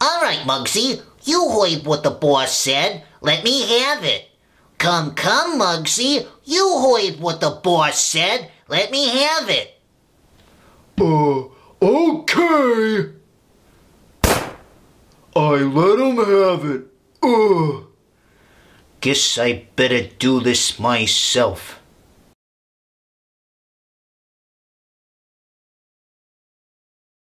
All right, Mugsy, you heard what the boss said. Let me have it. Come, come, Mugsy, you heard what the boss said. Let me have it. Uh, okay. I let him have it. Ugh. Guess I better do this myself.